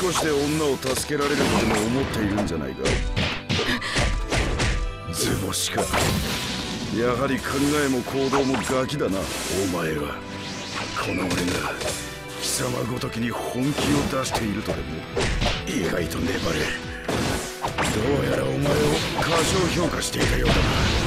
少しで女を助けられるとでも思っているんじゃないか。図星か。やはり考えも行動もガキだな。お前は。この俺が貴様ごときに本気を出しているとでも意外と粘れ。どうやらお前を過小評価していたようだな。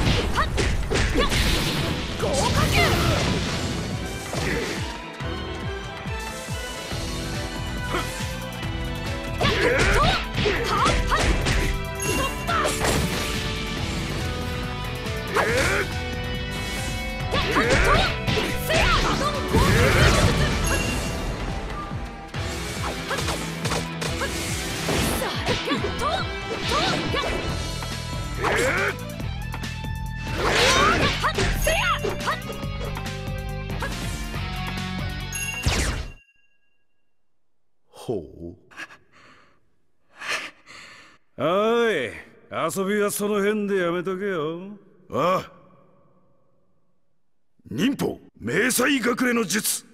おい。遊びはその辺でやめとけよ。ああ。忍法迷彩隠れの術。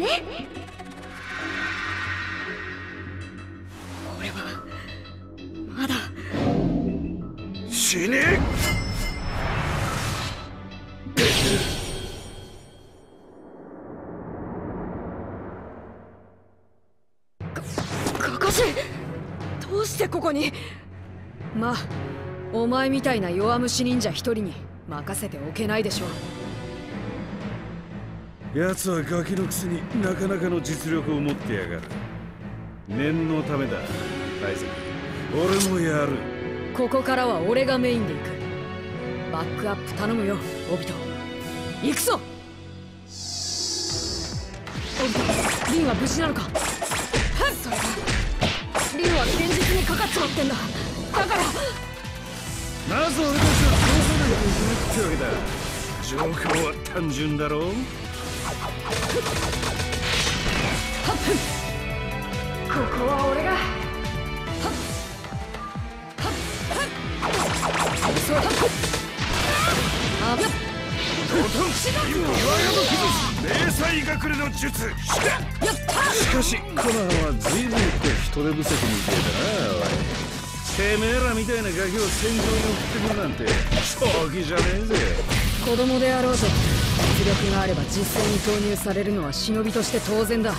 ね。俺はまだ。死ねカカシどうしてここに。まあお前みたいな弱虫忍者一人に任せておけないでしょう奴はガキのくせになかなかの実力を持ってやがる。念のためだ大イ俺もやる。ここからは俺がメインで行く。バックアップ頼むよオビト。行くぞ！オビトリンは無事なのか？それかリンは現実にかかっちまってんだ。だからなぜ俺たちは殺さないといけないってわけだ。状況は単純だろう？ここは俺が。あぶっ。トトン岩山迷彩隠れの術しかしコナンは随分と人手不足みたいだなおいてめえらみたいなガキを戦場に送っ。てくるなんて正気じゃねえぜ子供であろうと実力があれば実戦に投入されるのは忍びとして当然だ。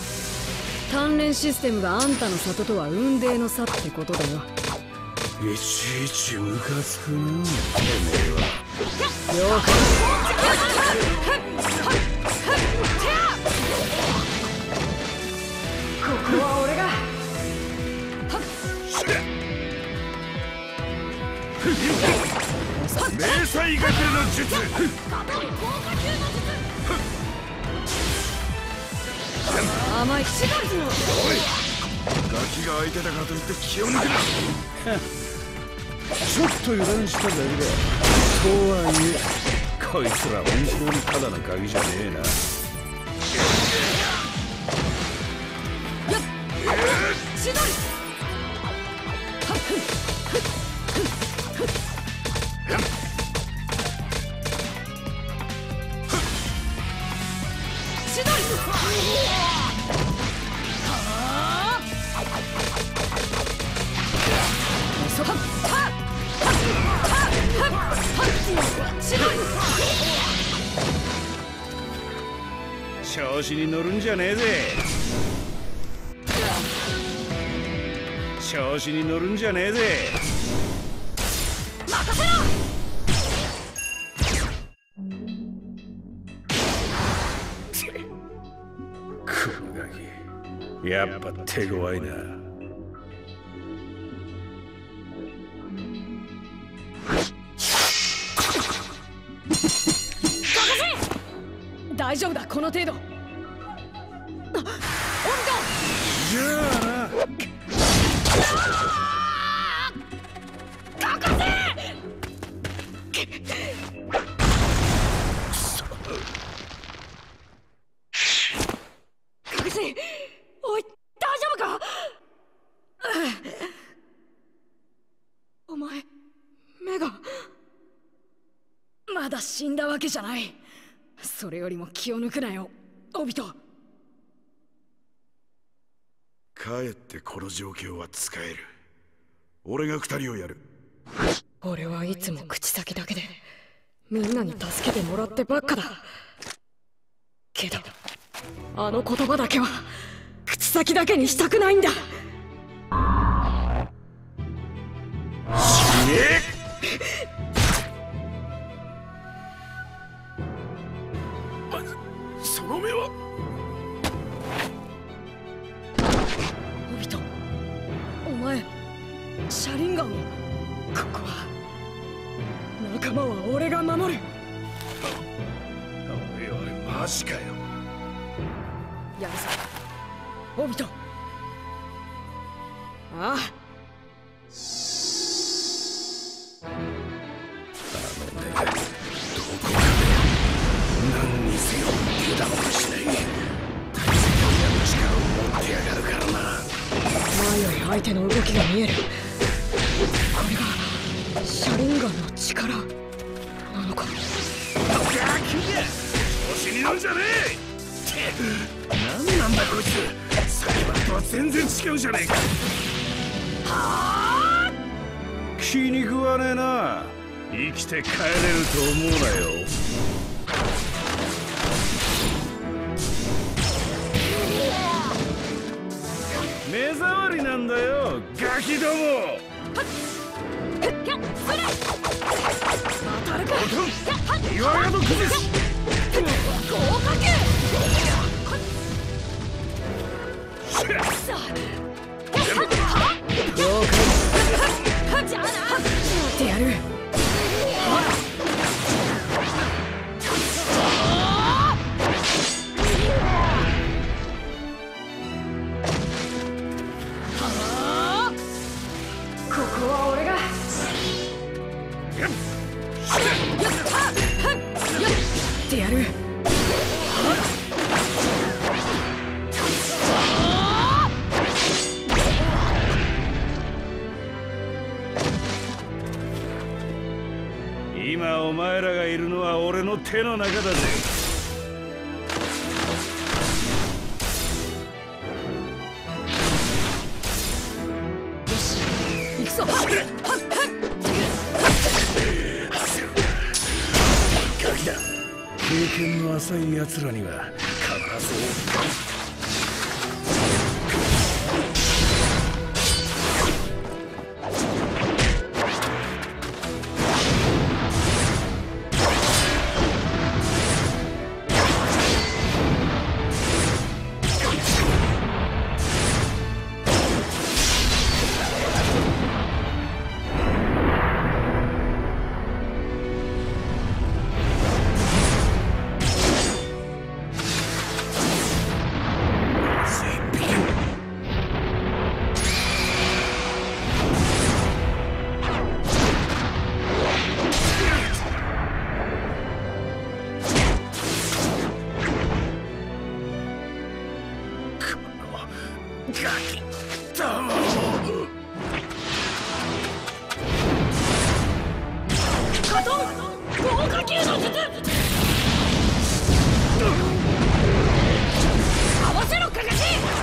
鍛錬システムがあんたの里とは雲泥の差ってことだよ。いちいちムカつくな。てめえは了解。ここは俺が。迷彩隠れの術。甘いシガルズのおい。ガキが相手だからといって気を抜くな。ちょっと油断しただけだ。とはいえこいつら本当にただのガキじゃねえな。調子に乗るんじゃねえぜ。調子に乗るんじゃねえぜ。任せろ。やっぱ手強いな丈夫だこの程度。じゃあな隠しおい大丈夫か?お前目がまだ死んだわけじゃない。それよりも気を抜くなよ。オビトかえってこの状況は使える。俺が二人をやる。俺はいつも口先だけでみんなに助けてもらってばっかだ。けどあの言葉だけは口先だけにしたくないんだ。そマジかよ。やるぞオビトああ。どこかで。何にせよ。油断はしない力を持ってやがるからな前より相手の動きが見える。これが車輪ガンの力なのかガキが調子に乗んじゃねえ。って何なんだこいつ。サリバンとは全然違うじゃねえか。気に食わねえな。生きて帰れると思うなよ。目障りなんだよ。ガキども。当たるか岩屋の崩し name. 前らがいるのは俺の手の中だぜ。経験の浅い奴らには必ず合わせろかかし